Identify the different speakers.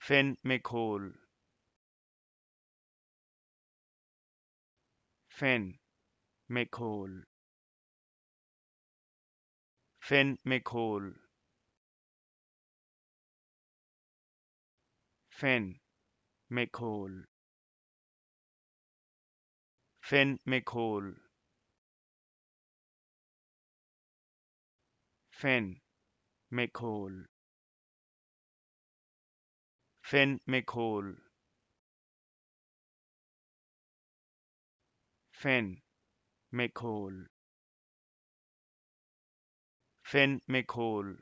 Speaker 1: Fen make hole. Fen make hole. Fen make hole. Fen make hole. Fen make hole. Fen make whole. Finn McCall. Finn McCall. Finn McCall.